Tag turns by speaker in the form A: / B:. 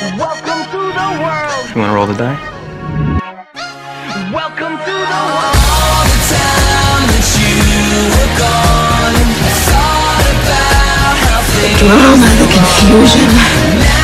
A: Welcome to the world.
B: You wanna roll the die?
A: Welcome to the world.
C: All the time that you were gone, I thought about how things
D: Drama, the confusion.
C: now